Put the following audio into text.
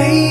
away